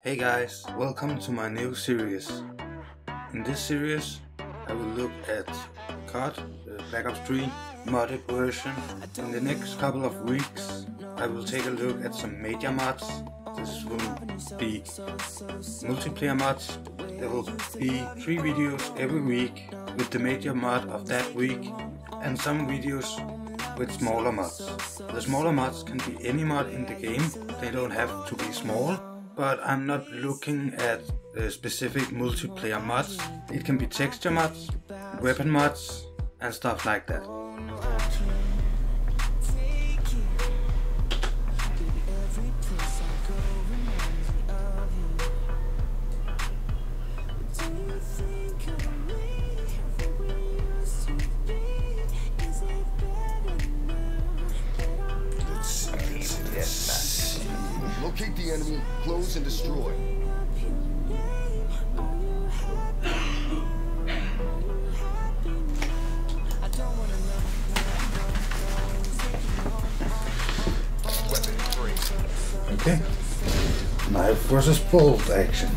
Hey guys, welcome to my new series. In this series, I will look at COD, the Black Ops 3 modded version. In the next couple of weeks, I will take a look at some major mods. This will be multiplayer mods. There will be three videos every week with the major mod of that week and some videos with smaller mods. The smaller mods can be any mod in the game, they don't have to be small but I'm not looking at uh, specific multiplayer mods. It can be texture mods, weapon mods, and stuff like that. Locate the enemy, close and destroy. Okay. Knife versus bolt action.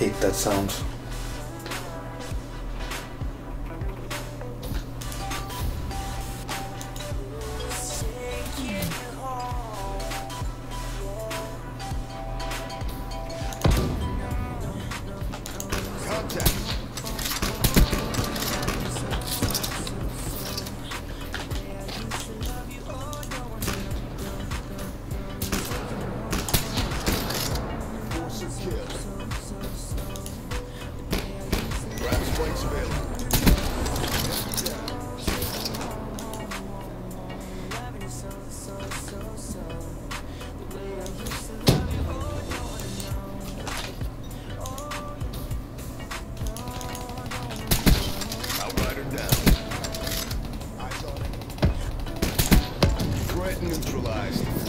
Hate that sound. Neutralized.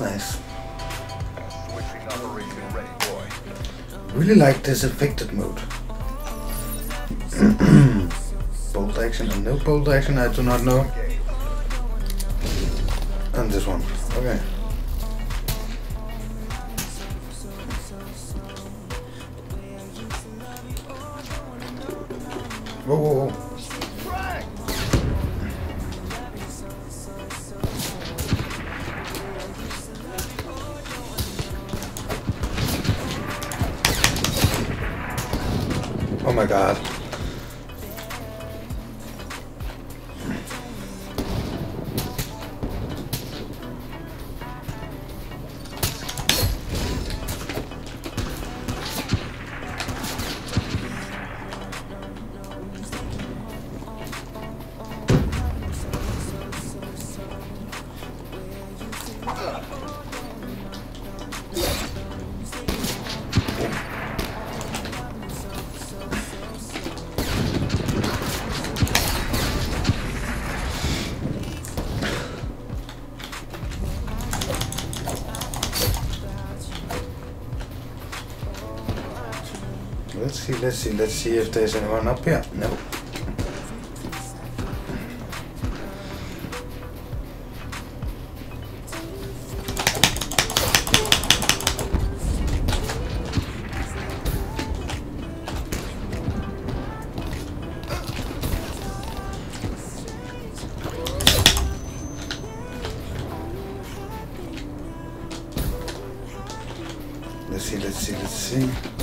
Nice, nice. Really like this infected mode. bolt action and no bolt action, I do not know. And this one. Okay. Whoa, whoa, whoa. God. See, let's see, let's see if there's anyone up here. No. Let's see, let's see, let's see.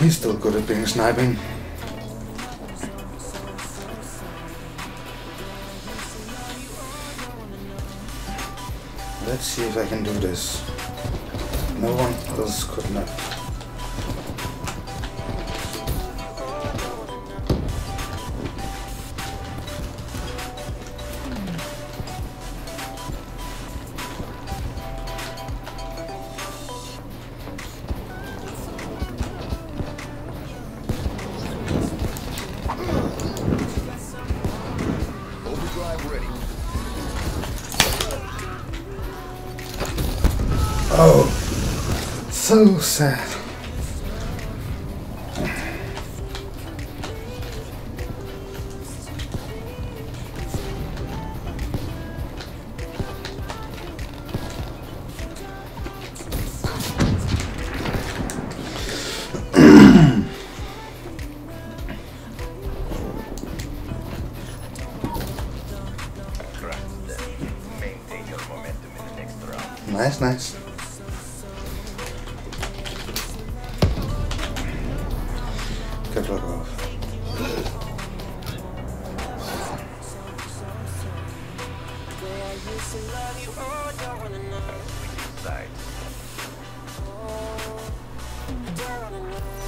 He's still good at being sniping. Let's see if I can do this. No one else could not. So sad. Maintain your momentum in the next round. Nice, nice, Sides. Mission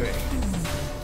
Okay.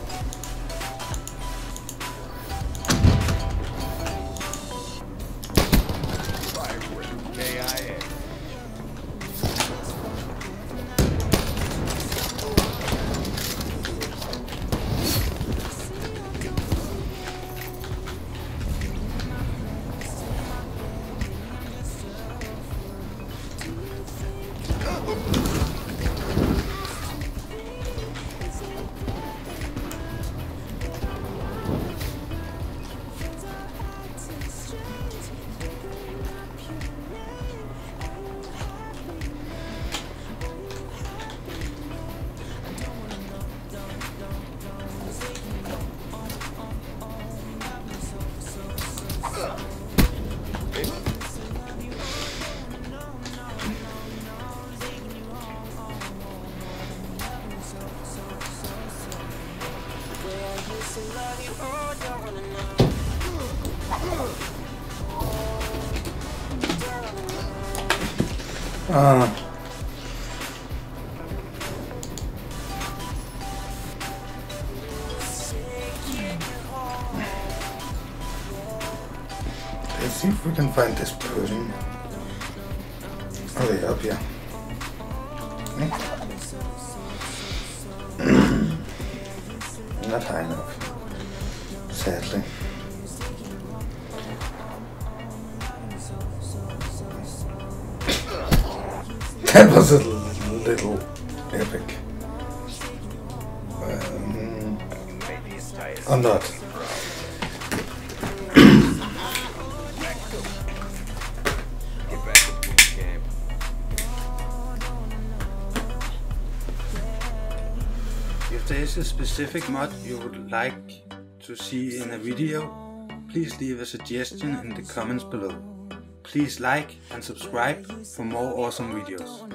Ah. Let's see if we can find this person. Oh, they up here. Hmm? Not high enough, sadly. That was a little epic. Um, I'm not. If there is a specific mod you would like to see in a video, please leave a suggestion in the comments below. Please like and subscribe for more awesome videos.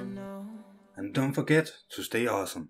And don't forget to stay awesome.